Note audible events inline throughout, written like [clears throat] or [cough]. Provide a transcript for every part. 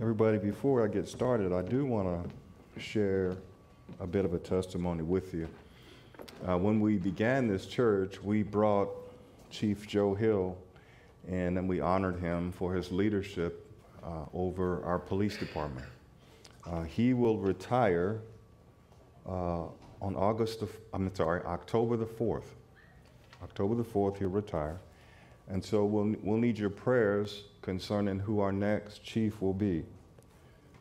Everybody, before I get started, I do want to share a bit of a testimony with you. Uh, when we began this church, we brought Chief Joe Hill and then we honored him for his leadership uh, over our police department. Uh, he will retire uh, on August, the, I'm sorry, October the 4th. October the 4th, he'll retire. And so we'll, we'll need your prayers concerning who our next chief will be.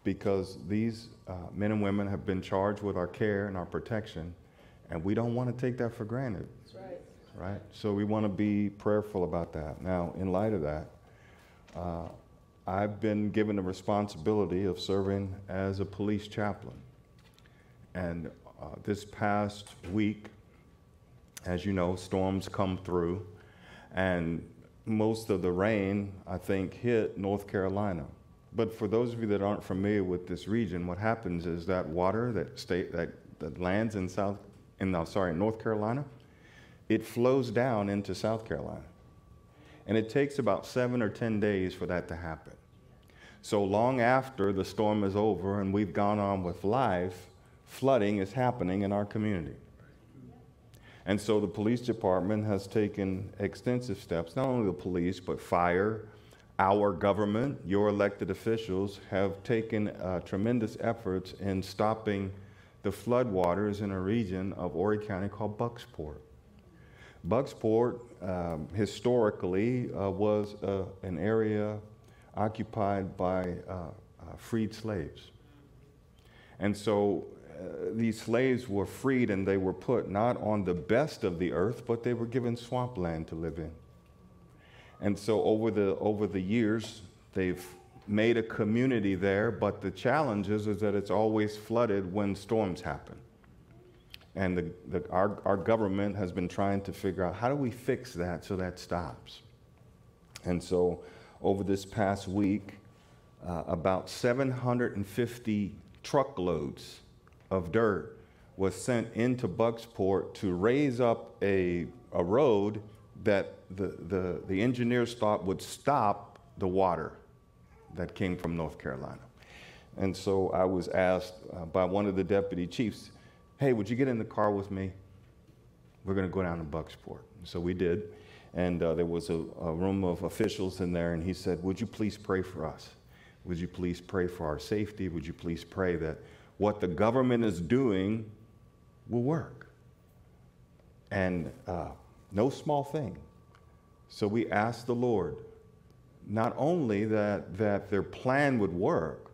Because these uh, men and women have been charged with our care and our protection, and we don't want to take that for granted. That's right. Right? So we want to be prayerful about that. Now, in light of that, uh, I've been given the responsibility of serving as a police chaplain. And uh, this past week, as you know, storms come through, and most of the rain, I think, hit North Carolina. But for those of you that aren't familiar with this region, what happens is that water that, state, that, that lands in South, in, sorry, North Carolina, it flows down into South Carolina. And it takes about seven or 10 days for that to happen. So long after the storm is over and we've gone on with life, flooding is happening in our community. And so the police department has taken extensive steps, not only the police, but fire, our government, your elected officials have taken uh, tremendous efforts in stopping the floodwaters in a region of Horry County called Bucksport. Bucksport um, historically uh, was uh, an area occupied by uh, uh, freed slaves. And so these slaves were freed and they were put not on the best of the earth, but they were given swampland to live in. And so over the, over the years, they've made a community there, but the challenge is, is that it's always flooded when storms happen. And the, the, our, our government has been trying to figure out how do we fix that so that stops. And so over this past week, uh, about 750 truckloads of dirt was sent into Bucksport to raise up a, a road that the, the, the engineers thought would stop the water that came from North Carolina. And so I was asked uh, by one of the deputy chiefs, hey, would you get in the car with me? We're going to go down to Bucksport. So we did. And uh, there was a, a, room of officials in there, and he said, Would you please pray for us? Would you please pray for our safety? Would you please pray that what the government is doing will work? And uh, no small thing. So we asked the Lord not only that, that their plan would work,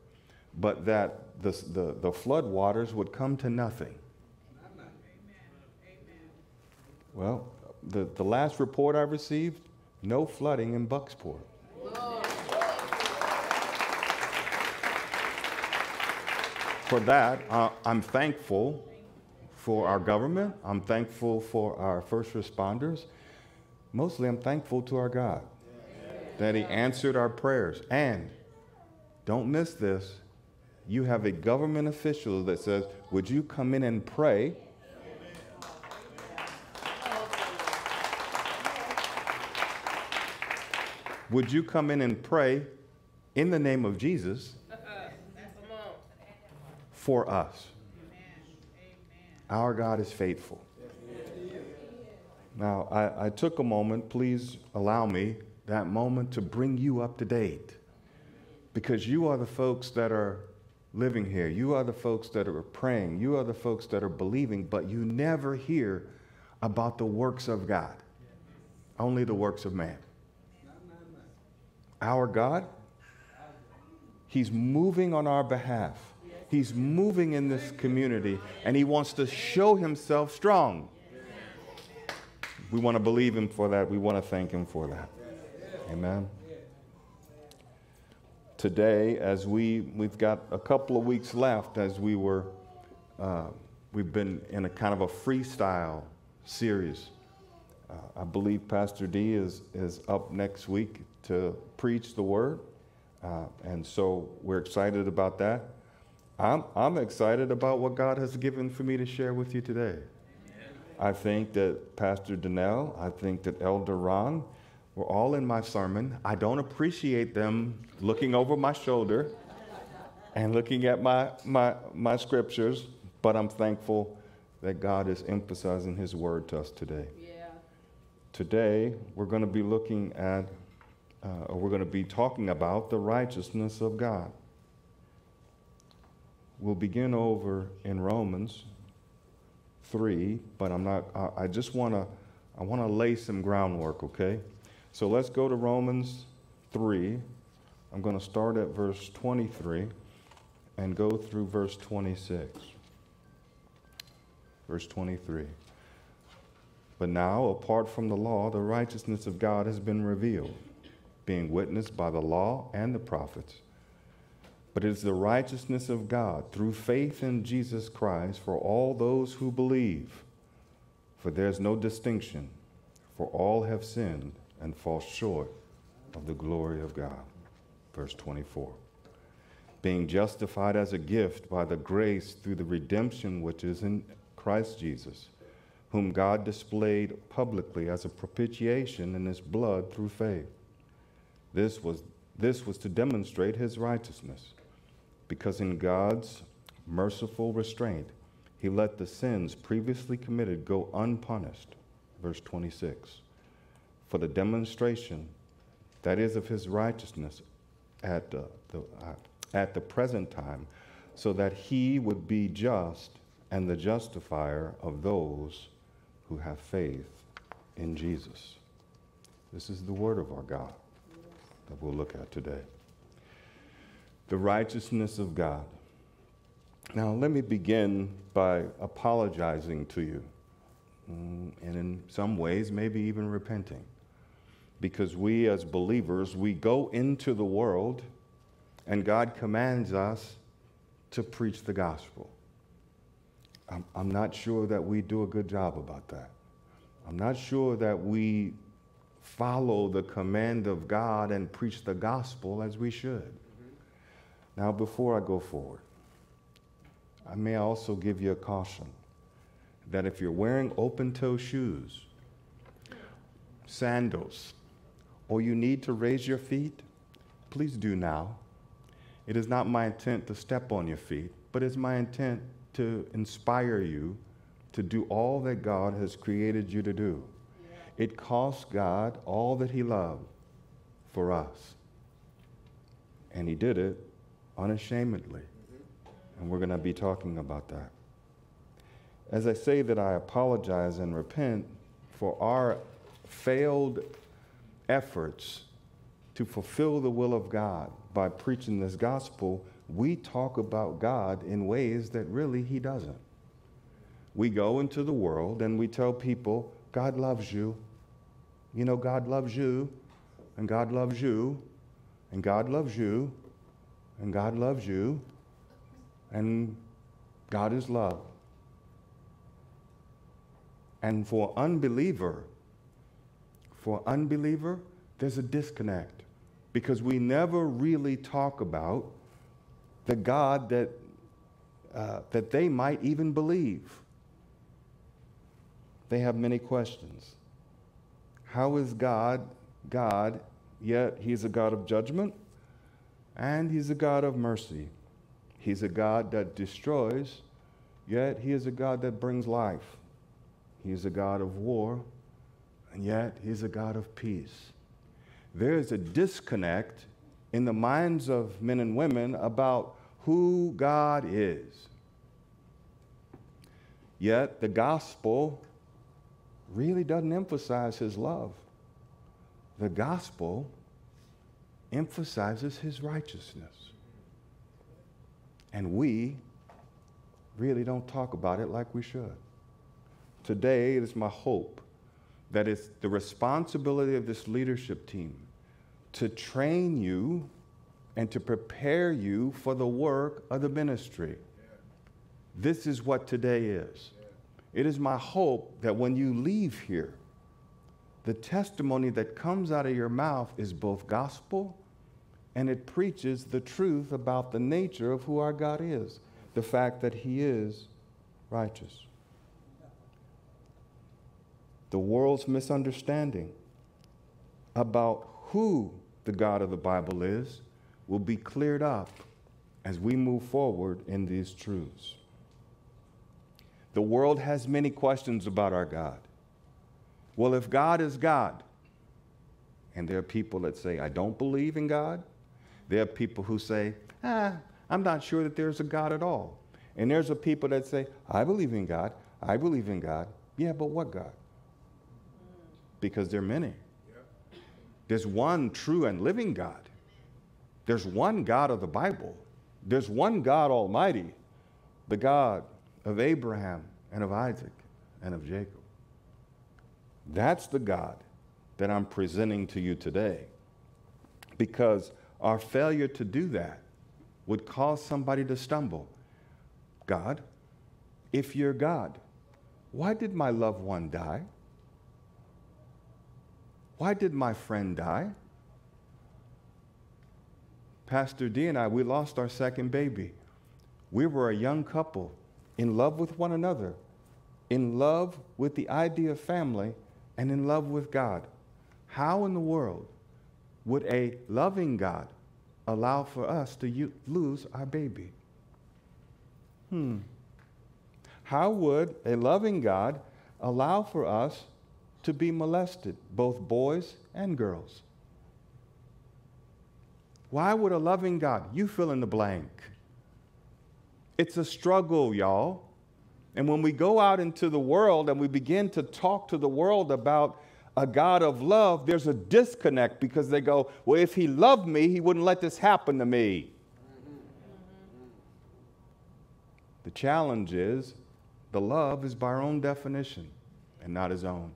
but that the, the, the flood waters would come to nothing. Well, the, the last report I received, no flooding in Bucksport. For that, uh, I'm thankful for our government. I'm thankful for our first responders. Mostly, I'm thankful to our God that He answered our prayers. And don't miss this you have a government official that says, Would you come in and pray? Would you come in and pray in the name of Jesus for us? Our God is faithful. Now, I, I, took a moment, please allow me that moment to bring you up to date because you are the folks that are living here. You are the folks that are praying. You are the folks that are believing, but you never hear about the works of God, only the works of man. Our God, He's moving on our behalf. He's moving in this community, and He wants to show Himself strong. We want to believe Him for that. We want to thank Him for that. Amen. Today, as we, we've got a couple of weeks left, as we were, uh, we've been in a kind of a freestyle series. Uh, I believe Pastor D is, is up next week to preach the word. Uh, and so we're excited about that. I'm, I'm excited about what God has given for me to share with you today. I think that Pastor Donnell, I think that Elder Ron were all in my sermon. I don't appreciate them looking over my shoulder. and looking at my, my, my scriptures, but I'm thankful that God is emphasizing His word to us today. Yeah. Today, we're going to be looking at, uh, or we're going to be talking about the righteousness of God. We'll begin over in Romans 3, but I'm not, I, I just want to, I want to lay some groundwork, okay? So let's go to Romans 3. I'm going to start at verse 23 and go through verse 26. Verse 23. But now, apart from the law, the righteousness of God has been revealed, being witnessed by the law and the prophets. But it is the righteousness of God through faith in Jesus Christ for all those who believe. For there's no distinction, for all have sinned and fall short of the glory of God. Verse 24. Being justified as a gift by the grace through the redemption which is in Christ Jesus, whom God displayed publicly as a propitiation in his blood through faith. This was, this was to demonstrate his righteousness, because in God's merciful restraint, he let the sins previously committed go unpunished. Verse 26 for the demonstration that is of his righteousness at the, the uh, at the present time, so that he would be just and the justifier of those who have faith in Jesus. This is the word of our God that we'll look at today. The righteousness of God. Now, let me begin by apologizing to you, mm, and in some ways, maybe even repenting because we as believers, we go into the world and God commands us to preach the gospel. I'm, I'm not sure that we do a good job about that. I'm not sure that we follow the command of God and preach the gospel as we should. Now, before I go forward, I may also give you a caution that if you're wearing open toe shoes, sandals, or you need to raise your feet, please do now. It is not my intent to step on your feet, but it's my intent to inspire you to do all that God has created you to do. It cost God all that He loved for us. And He did it unashamedly. And we're going to be talking about that. As I say that I apologize and repent for our failed efforts to fulfill the will of God by preaching this gospel, we talk about God in ways that really He doesn't. We go into the world and we tell people, God loves you. You know, God loves you, and God loves you, and God loves you, and God loves you, and God is love. And for unbeliever, for unbeliever, there's a disconnect because we never really talk about the God that, uh, that they might even believe. They have many questions. How is God God, yet He's a God of judgment and He's a God of mercy? He's a God that destroys, yet He is a God that brings life. He is a God of war and yet he's a God of peace. There is a disconnect in the minds of men and women about who God is. Yet the gospel really doesn't emphasize his love. The gospel emphasizes his righteousness. And we really don't talk about it like we should. Today, it is my hope that it's the responsibility of this leadership team to train you and to prepare you for the work of the ministry. This is what today is. It is my hope that when you leave here, the testimony that comes out of your mouth is both gospel and it preaches the truth about the nature of who our God is, the fact that He is righteous the world's misunderstanding about who the God of the Bible is will be cleared up as we move forward in these truths. The world has many questions about our God. Well, if God is God, and there are people that say, I don't believe in God, there are people who say, ah, I'm not sure that there's a God at all. And there's a people that say, I believe in God, I believe in God. Yeah, but what God? Because there are many. There's one true and living God. There's one God of the Bible. There's one God Almighty, the God of Abraham and of Isaac and of Jacob. That's the God that I'm presenting to you today. Because our failure to do that would cause somebody to stumble. God, if you're God, why did my loved one die? Why did my friend die? Pastor D and I, we lost our second baby. We were a young couple in love with one another, in love with the idea of family, and in love with God. How in the world would a loving God allow for us to u- lose our baby? Hmm. How would a loving God allow for us to be molested, both boys and girls? Why would a loving God, you fill in the blank? It's a struggle, y'all. And when we go out into the world and we begin to talk to the world about a God of love, there's a disconnect because they go, Well, if He loved me, He wouldn't let this happen to me. The challenge is the love is by our own definition and not His own.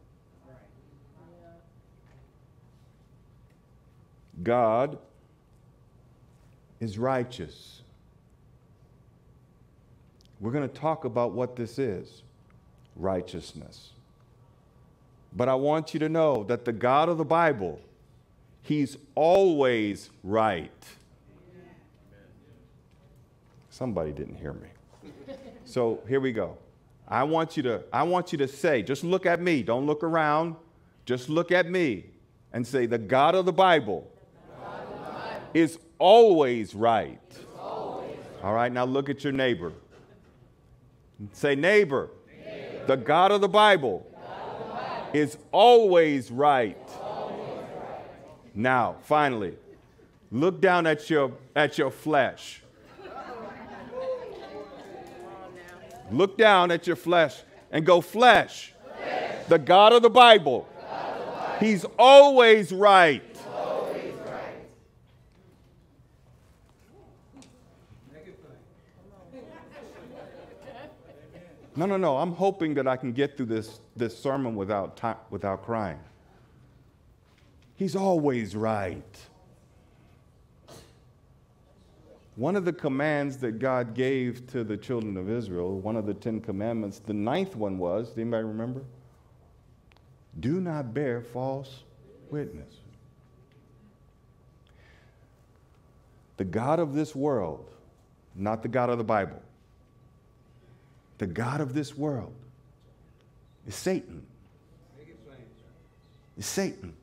God is righteous. We're going to talk about what this is righteousness. But I want you to know that the God of the Bible, He's always right. Somebody didn't hear me. [laughs] So here we go. I want you to I want you to say, just look at me, don't look around. Just look at me and say the God of the Bible, of the Bible. is always right. Always. All right, now look at your neighbor. Say neighbor. neighbor. The God of the Bible, of the Bible. is always right. always right. Now, finally, look down at your at your flesh. Look down at your flesh and go, flesh. flesh. The God the Bible. Of the Bible. He's always right. No, no, no. I'm hoping that I can get through this, this sermon without, time, without crying. He's always right. One of the commands that God gave to the children of Israel, one of the Ten Commandments, the ninth one was, does anybody remember? Do not bear false witness. The God of this world, not the God of the Bible, the God of this world is Satan. Is Satan.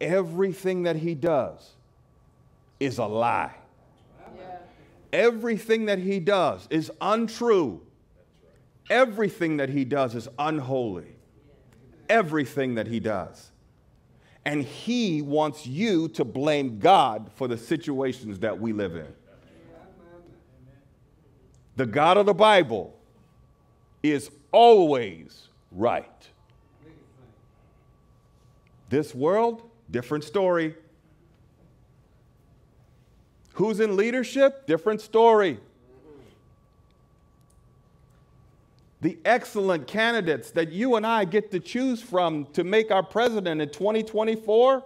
Everything that he does is a lie. Everything that he does is untrue. Everything that he does is unholy. Everything that he does. And he wants you to blame God for the situations that we live in. The God of the Bible is always right. This world, different story. Who's in leadership? Different story. The excellent candidates that you and I get to choose from to make our president in 2024.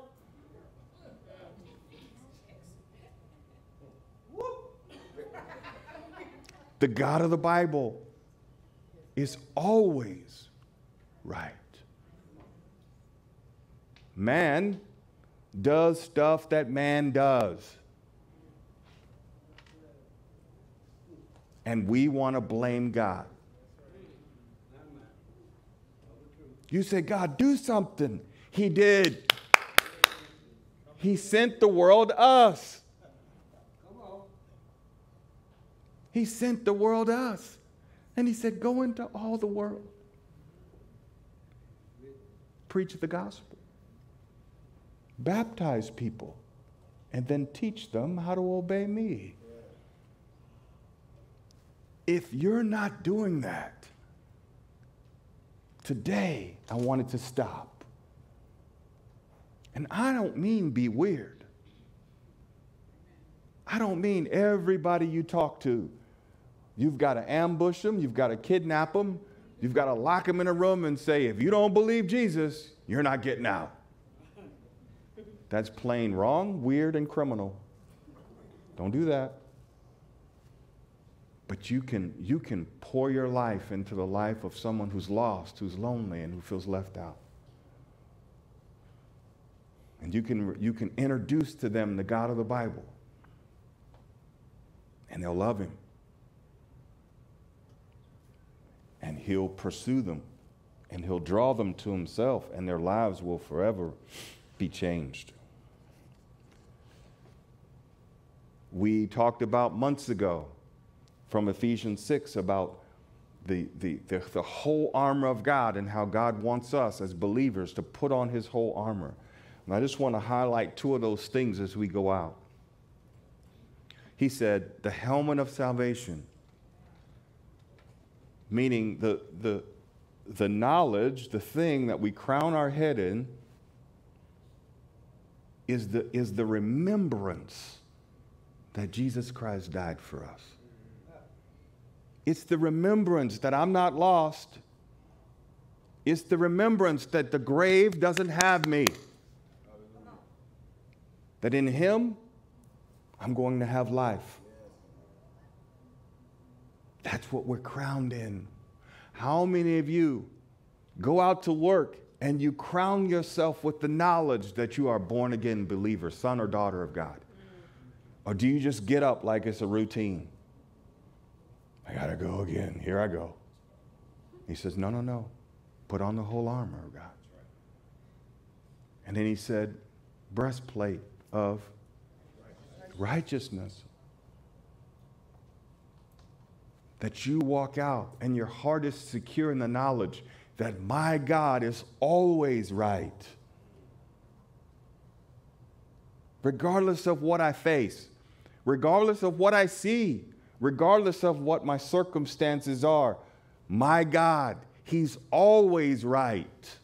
The God of the Bible is always right. Man does stuff that man does. and we want to blame God. You say, God, do something. He did. He sent the world us. He sent the world us. And he said, Go into all the world, preach the gospel, baptize people, and then teach them how to obey me. If you're not doing that, today I wanted to stop. And I don't mean be weird. I don't mean everybody you talk to. You've got to ambush them, you've got to kidnap them, you've got to lock them in a room and say, if you don't believe Jesus, you're not getting out. That's plain wrong, weird, and criminal. Don't do that. But you can, you can pour your life into the life of someone who's lost, who's lonely, and who feels left out. And you can, you can introduce to them the God of the Bible. And they'll love him. And he'll pursue them. And he'll draw them to himself. And their lives will forever be changed. We talked about months ago from Ephesians 6 about the, the, the, the, whole armor of God and how God wants us as believers to put on his whole armor. And I just want to highlight two of those things as we go out. He said, the helmet of salvation, meaning the, the, the knowledge, the thing that we crown our head in, is the, is the remembrance that Jesus Christ died for us. It's the remembrance that I'm not lost. It's the remembrance that the grave doesn't have me. That in Him, I'm going to have life. That's what we're crowned in. How many of you go out to work and you crown yourself with the knowledge that you are born again believer, son or daughter of God? Or do you just get up like it's a routine? I got to go again. Here I go. He says, No, no, no. Put on the whole armor of God. And then he said, Breastplate of righteousness. That you walk out and your heart is secure in the knowledge that my God is always right. Regardless of what I face, regardless of what I see, regardless of what my circumstances are, my God, He's always right.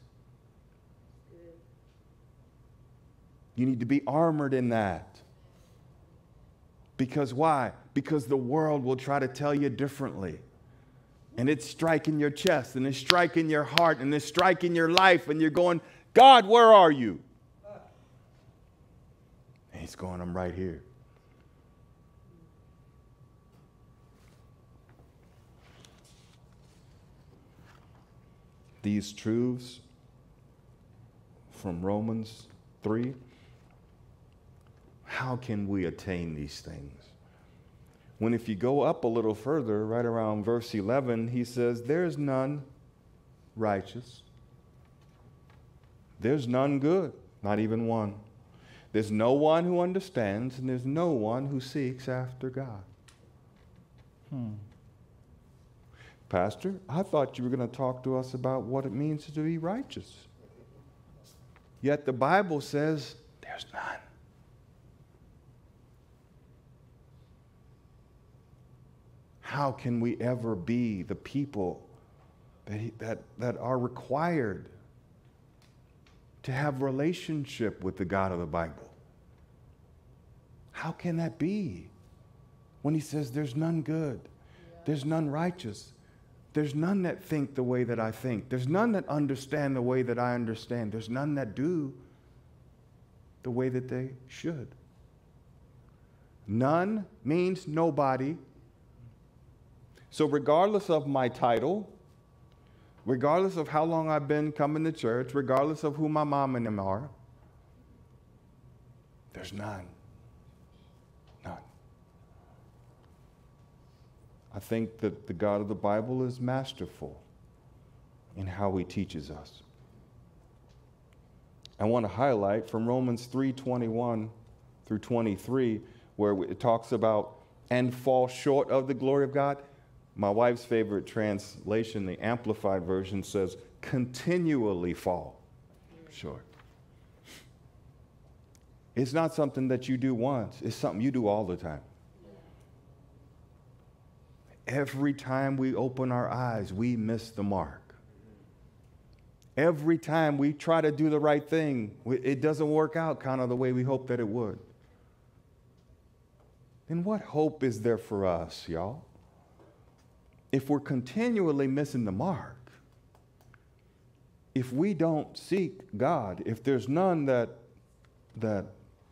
You need to be armored in that. Because why? Because the world will try to tell you differently. And it's striking your chest, and it's striking your heart, and it's striking your life, and you're going, God, where are you? And he's going, I'm right here. these truths from Romans 3, how can we attain these things? When if you go up a little further, right around verse 11, he says, There's none righteous. There's none good, not even one. There's no one who understands, and there's no one who seeks after God. Hmm. Pastor, I thought you were going to talk to us about what it means to be righteous. Yet the Bible says there's none. How can we ever be the people that, he, that, that are required to have relationship with the God of the Bible? How can that be when he says there's none good, there's none righteous? There's none that think the way that I think. There's none that understand the way that I understand. There's none that do the way that they should. None means nobody. So, regardless of my title, regardless of how long I've been coming to church, regardless of who my mom and them are, there's none. None. I think that the God of the Bible is masterful in how he teaches us. I want to highlight from Romans 3:21 through 23 where it talks about and fall short of the glory of God. My wife's favorite translation, the Amplified Version, says continually fall short. It's not something that you do once, it's something you do all the time. Every time we open our eyes, we miss the mark. Every time we try to do the right thing, it doesn't work out kind of the way we hope that it would. Then what hope is there for us, y'all? If we're continually missing the mark, if we don't seek God, if there's none that, that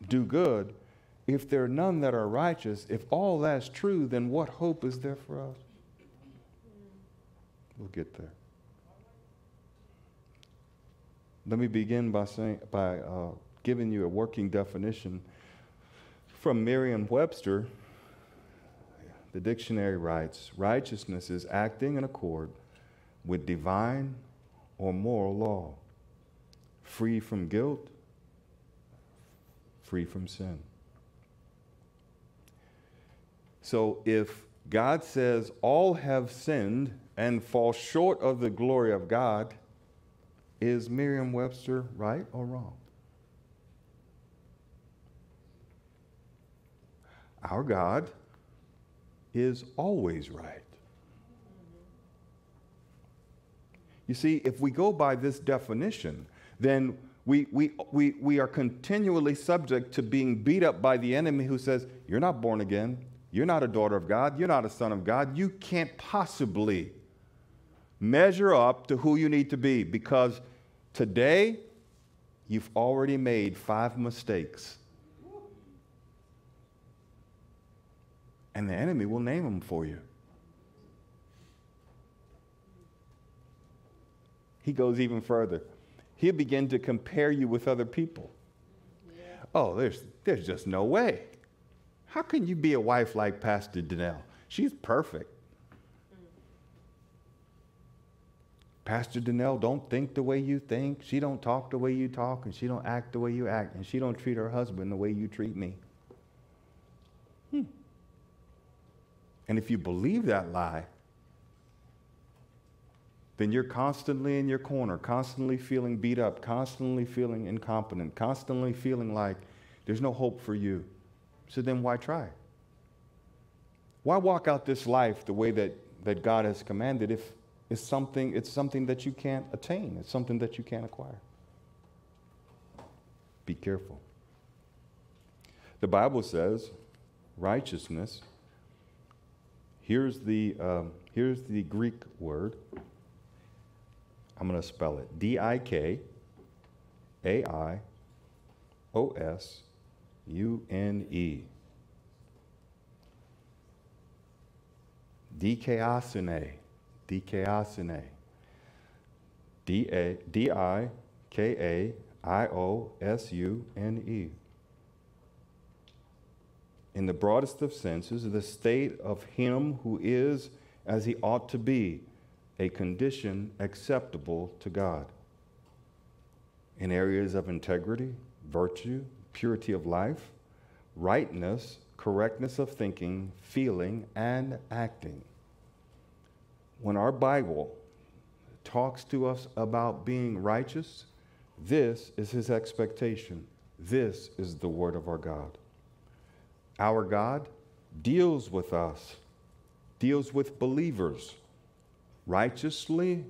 do good, if there are none that are righteous, if all that's true, then what hope is there for us? We'll get there. Let me begin by saying by uh, giving you a working definition from Merriam-Webster. The dictionary writes, righteousness is acting in accord with divine or moral law, free from guilt, free from sin. So if God says all have sinned and fall short of the glory of God, is Merriam Webster right or wrong? Our God is always right. You see, if we go by this definition, then we, we, we, we are continually subject to being beat up by the enemy who says, You're not born again. You're not a daughter of God. You're not a son of God. You can't possibly measure up to who you need to be because today you've already made five mistakes. And the enemy will name them for you. He goes even further. He'll begin to compare you with other people. Yeah. Oh, there's, there's just no way. How can you be a wife like Pastor Danelle? She's perfect. Mm-hmm. Pastor Danelle don't think the way you think. She don't talk the way you talk, and she don't act the way you act, and she don't treat her husband the way you treat me. And if you believe that lie, then you're constantly in your corner, constantly feeling beat up, constantly feeling incompetent, constantly feeling like there's no hope for you. So then why try? Why walk out this life the way that, that God has commanded if it's something, it's something that you can't attain, it's something that you can't acquire? Be careful. The Bible says righteousness. Here's the, um, here's the Greek word I'm going to spell it D I K A I O S U N E. Dikaiosune. Dikaiosune. D A D I K A I O S U N E. In the broadest of senses, the state of him who is as he ought to be a condition acceptable to God. In areas of integrity, virtue, purity of life, rightness, correctness of thinking, feeling, and acting. When our Bible talks to us about being righteous, this is his expectation. This is the word of our God. Our God deals with us, deals with believers righteously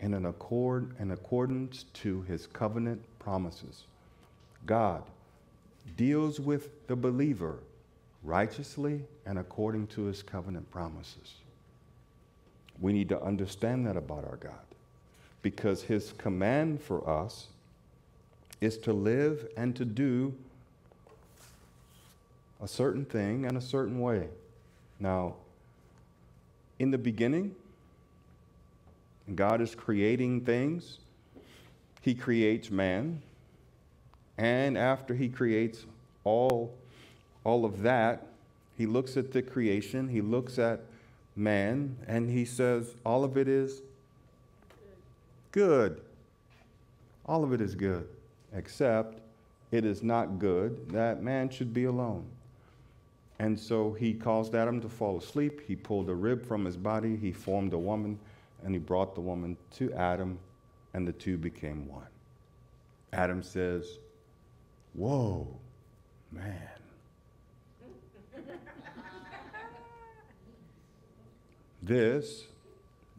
and in accord in accordance to his covenant promises. God deals with the believer righteously and according to his covenant promises. We need to understand that about our God because his command for us is to live and to do a certain thing and a certain way. Now, in the beginning, God is creating things. He creates man. And after he creates all, all of that, he looks at the creation, he looks at man, and he says, All of it is good. All of it is good, except it is not good that man should be alone. And so he caused Adam to fall asleep. He pulled a rib from his body. He formed a woman, and he brought the woman to Adam, and the two became one. Adam says, Whoa, man. [laughs] this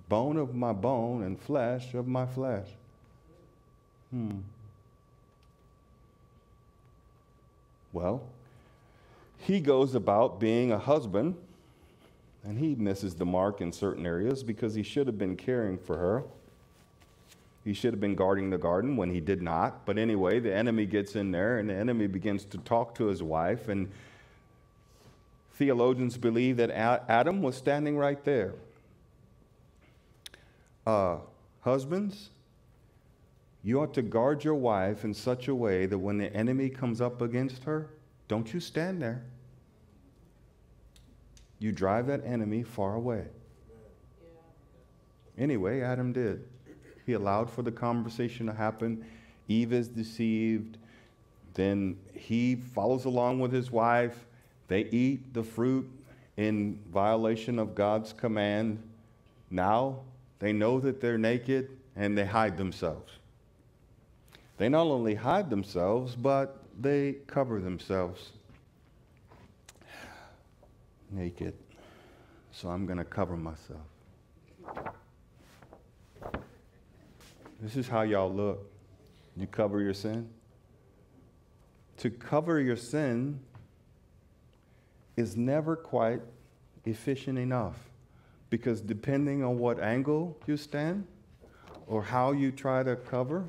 bone of my bone and flesh of my flesh. Hmm. Well, he goes about being a husband, and he misses the mark in certain areas because he should have been caring for her. He should have been guarding the garden when he did not. But anyway, the enemy gets in there, and the enemy begins to talk to his wife. And theologians believe that Adam was standing right there. Uh, husbands, you ought to guard your wife in such a way that when the enemy comes up against her, don't you stand there. You drive that enemy far away. Anyway, Adam did. He allowed for the conversation to happen. Eve is deceived. Then he follows along with his wife. They eat the fruit in violation of God's command. Now they know that they're naked and they hide themselves. They not only hide themselves, but they cover themselves naked. So I'm going to cover myself. This is how y'all look. You cover your sin. To cover your sin is never quite efficient enough because depending on what angle you stand or how you try to cover,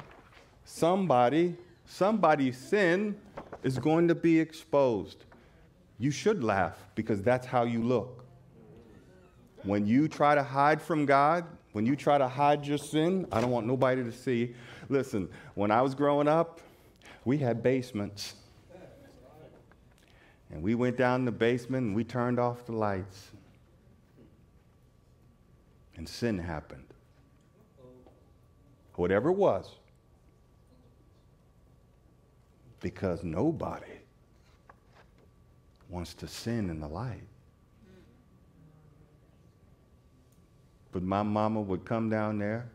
somebody, somebody's sin is going to be exposed. You should laugh because that's how you look. When you try to hide from God, when you try to hide your sin, I don't want nobody to see. Listen, when I was growing up, we had basements. And we went down in the basement and we turned off the lights. And sin happened. Whatever it was. Because nobody wants to sin in the light. But my mama would come down there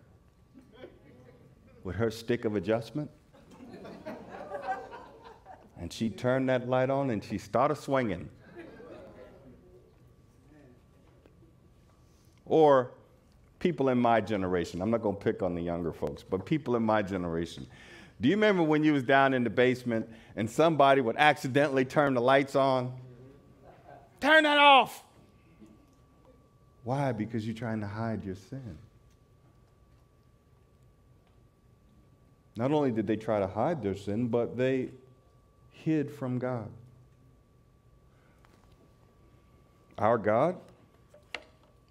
with her stick of adjustment. and she'd turn that light on and she'd started swinging. Or people in my generation, I'm not going to pick on the younger folks, but people in my generation. Do you remember when you was down in the basement and somebody would accidentally turn the lights on? Turn that off. Why? Because you're trying to hide your sin. Not only did they try to hide their sin, but they hid from God. Our God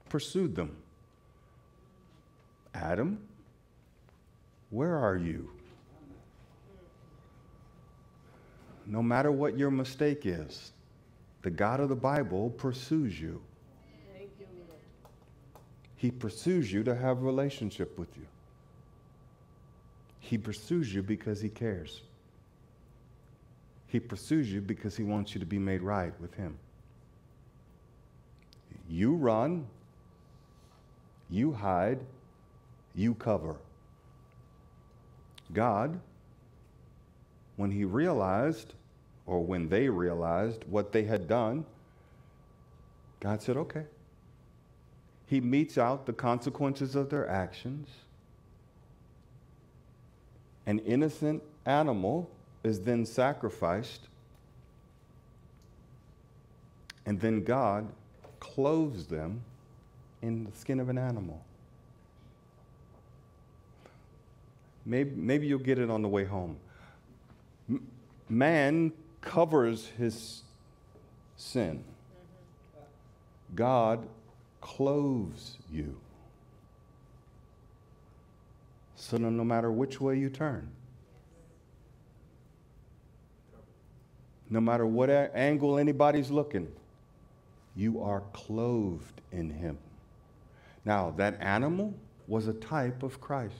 pursued them. Adam, where are you? No matter what your mistake is, the God of the Bible pursues you. He pursues you to have a relationship with you. He pursues you because he cares. He pursues you because he wants you to be made right with him. You run, you hide, you cover. God, when he realized or when they realized what they had done, God said, okay. He metes out the consequences of their actions. An innocent animal is then sacrificed, and then God clothes them in the skin of an animal. Maybe, maybe you'll get it on the way home. Man covers his sin. God clothes you. So no matter which way you turn, no matter what angle anybody's looking, you are clothed in him. Now, that animal was a type of Christ.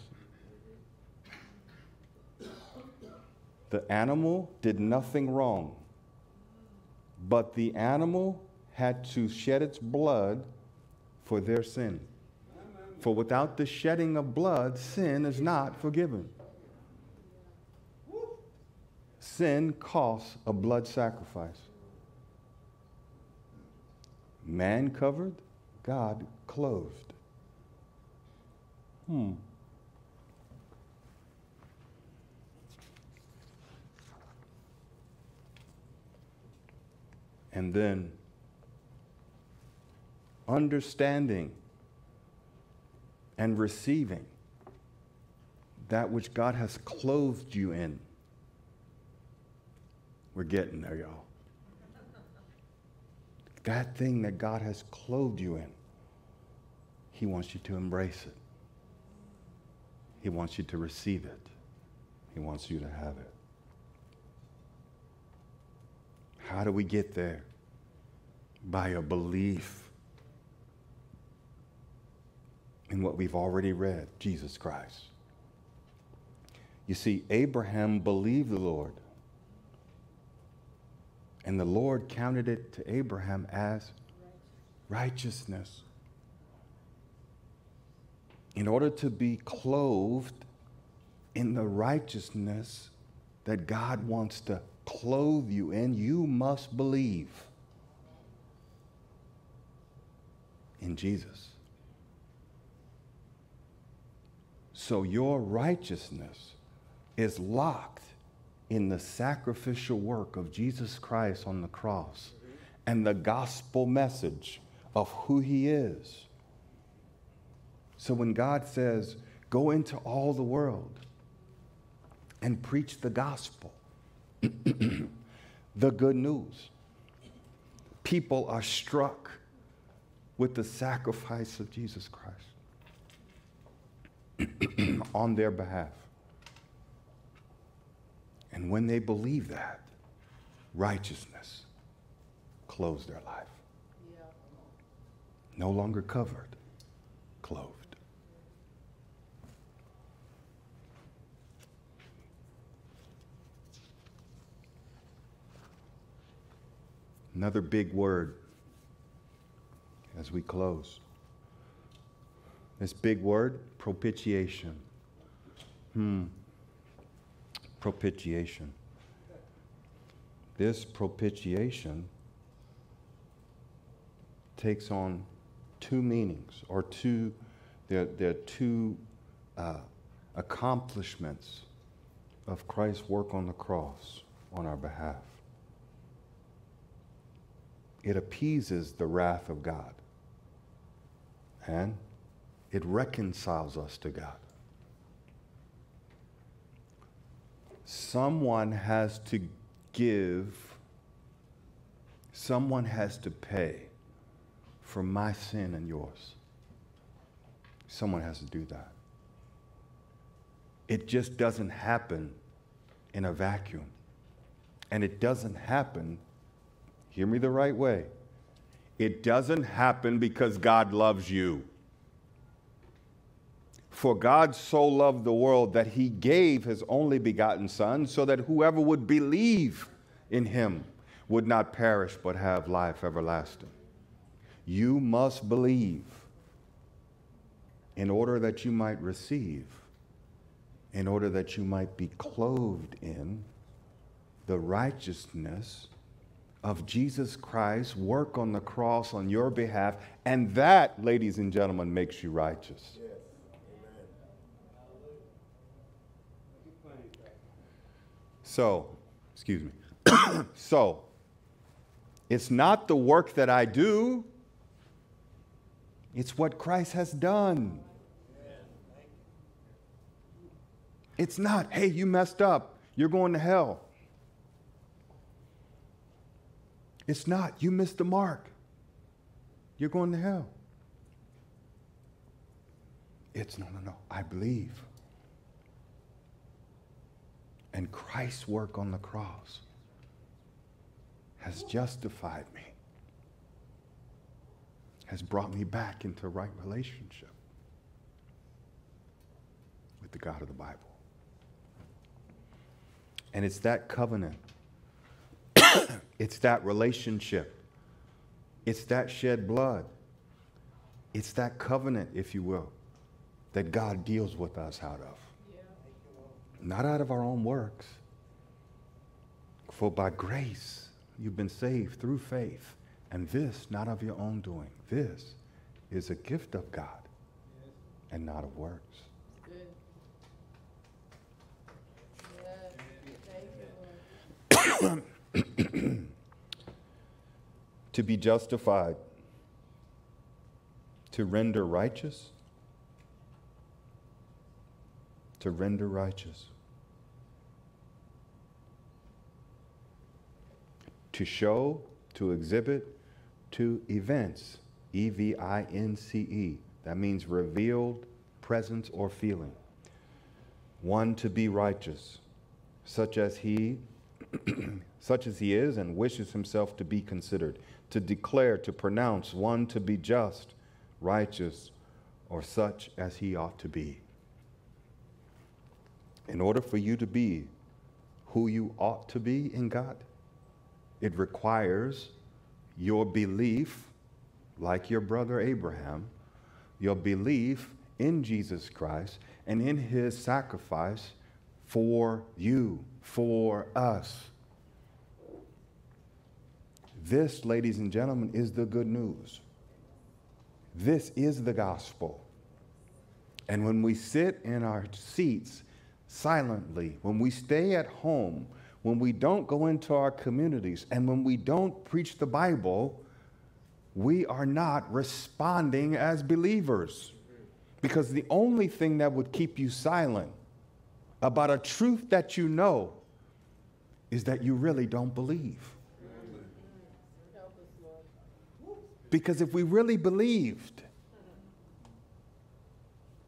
The animal did nothing wrong. but the animal had to shed its blood for their sin. For without the shedding of blood, sin is not forgiven. Sin costs a blood sacrifice. Man covered, God clothed. Hmm. And then understanding and receiving that which God has clothed you in. We're getting there, y'all. That thing that God has clothed you in, He wants you to embrace it. He wants you to receive it. He wants you to have it. How do we get there? By a belief in what we've already read Jesus Christ. You see, Abraham believed the Lord, and the Lord counted it to Abraham as righteousness. In order to be clothed in the righteousness that God wants to clothe you in, you must believe in Jesus. So your righteousness is locked in the sacrificial work of Jesus Christ on the cross and the gospel message of who he is. So when God says, go into all the world and preach the gospel, the good news, people are struck with the sacrifice of Jesus Christ. [clears throat] on their behalf. And when they believe that, righteousness clothes their life. Yeah. No longer covered, clothed. Another big word as we close. This big word, propitiation. Hmm. Propitiation. This propitiation takes on two meanings, or two, there, there are two uh, accomplishments of Christ's work on the cross on our behalf. It appeases the wrath of God. And it reconciles us to God. Someone has to give, someone has to pay for my sin and yours. Someone has to do that. It just doesn't happen in a vacuum. And it doesn't happen, hear me the right way, it doesn't happen because God loves you. For God so loved the world that he gave his only begotten Son, so that whoever would believe in him would not perish but have life everlasting. You must believe in order that you might receive, in order that you might be clothed in the righteousness of Jesus Christ's work on the cross on your behalf. And that, ladies and gentlemen, makes you righteous. So, excuse me. [coughs] so, it's not the work that I do, it's what Christ has done. It's not, hey, you messed up, you're going to hell. It's not, you missed the mark, you're going to hell. It's no, no, no, I believe and Christ's work on the cross has justified me, has brought me back into right relationship with the God of the Bible. And it's that covenant It's that relationship. It's that shed blood. It's that covenant, if you will, that God deals with us out of. Yeah. Not out of our own works. For by grace you've been saved through faith, and this not of your own doing. This is a gift of God and not of works. [coughs] [coughs] [coughs] to be justified, to render righteous, to render righteous, to show, to exhibit, to events, E V I N C E. That means revealed presence or feeling. One to be righteous, such as he [clears throat] such as he is and wishes himself to be considered, to declare, to pronounce, one to be just, righteous, or such as he ought to be. In order for you to be who you ought to be in God, it requires your belief, like your brother Abraham, your belief in Jesus Christ and in his sacrifice for you, for us. This, ladies and gentlemen, is the good news. This is the gospel. And when we sit in our seats silently, when we stay at home, when we don't go into our communities, and when we don't preach the Bible, we are not responding as believers. Because the only thing that would keep you silent about a truth that you know is that you really don't believe. Because if we really believed,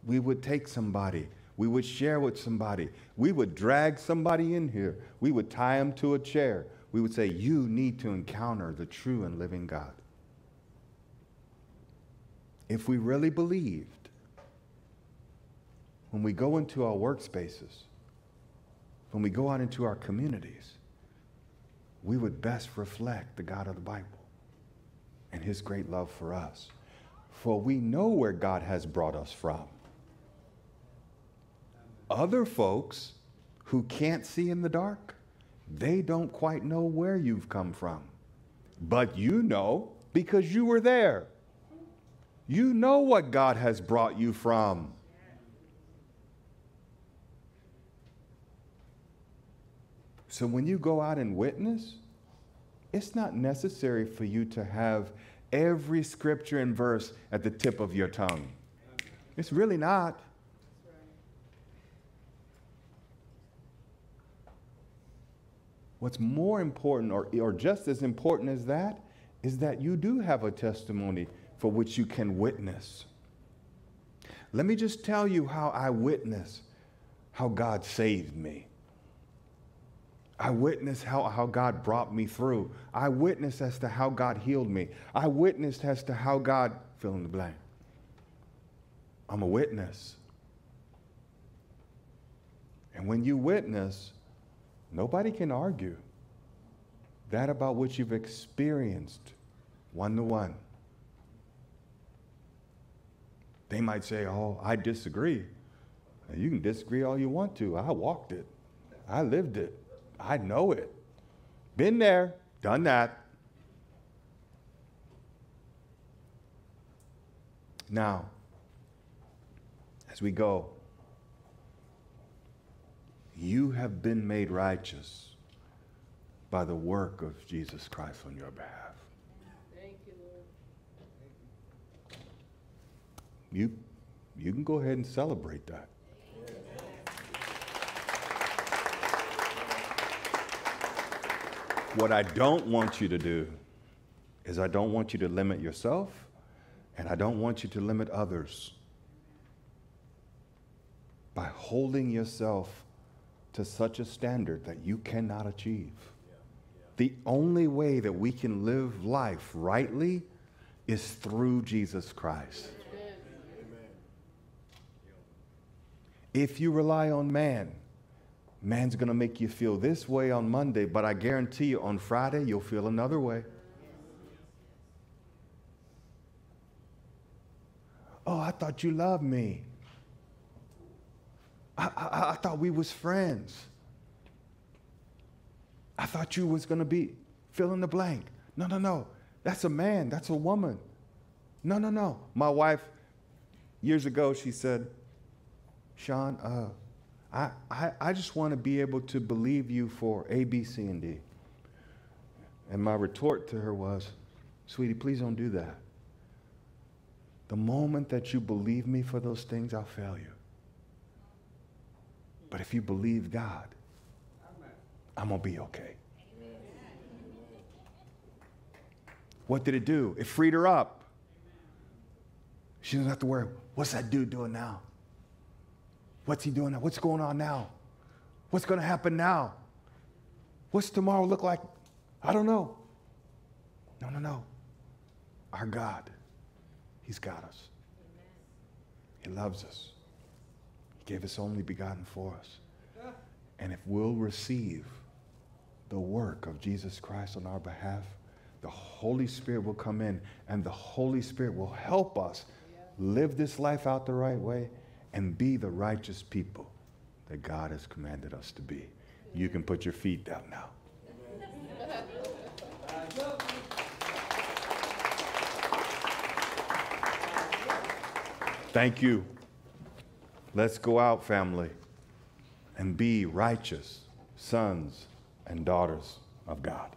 we would take somebody, we would share with somebody, we would drag somebody in here, we would tie them to a chair. We would say, You need to encounter the true and living God. If we really believed, when we go into our workspaces, when we go out into our communities, we would best reflect the God of the Bible and his great love for us. For we know where God has brought us from. Other folks who can't see in the dark, they don't quite know where you've come from. But you know because you were there. You know what God has brought you from. So when you go out and witness, it's not necessary for you to have every scripture and verse at the tip of your tongue. It's really not. What's more important, or, or just as important as that, is that you do have a testimony for which you can witness. Let me just tell you how I witness how God saved me. I witnessed how, how God brought me through. I witnessed as to how God healed me. I witnessed as to how God, fill in the blank. I'm a witness. And when you witness, nobody can argue that about which you've experienced one to one. They might say, Oh, I disagree. You can disagree all you want to. I walked it, I lived it. I know it. Been there, done that. Now, as we go, you have been made righteous by the work of Jesus Christ on your behalf. Thank you, Lord. You, you can go ahead and celebrate that. What I don't want you to do is I don't want you to limit yourself and I don't want you to limit others by holding yourself to such a standard that you cannot achieve. The only way that we can live life rightly is through Jesus Christ. If you rely on man, man's going to make you feel this way on Monday, but I guarantee you on Friday, you'll feel another way. Oh, I thought you loved me. I, I, I thought we was friends. I thought you was going to be fill in the blank. No, no, no. That's a man. That's a woman. No, no, no. My wife, years ago, she said, Shawn, uh, I, I, I just want to be able to believe you for A, B, C, and D. And my retort to her was, Sweetie, please don't do that. The moment that you believe me for those things, I'll fail you. But if you believe God, I'm going to be okay. What did it do? It freed her up. She doesn't have to worry, what's that dude doing now? What's he doing now? What's going on now? What's going to happen now? What's tomorrow look like? I don't know. No, no, no. Our God, He's got us. He loves us. He gave His only begotten for us. And if we'll receive the work of Jesus Christ on our behalf, the Holy Spirit will come in and the Holy Spirit will help us live this life out the right way and be the righteous people that God has commanded us to be. You can put your feet down now. Thank you. Let's go out, family, and be righteous sons and daughters of God.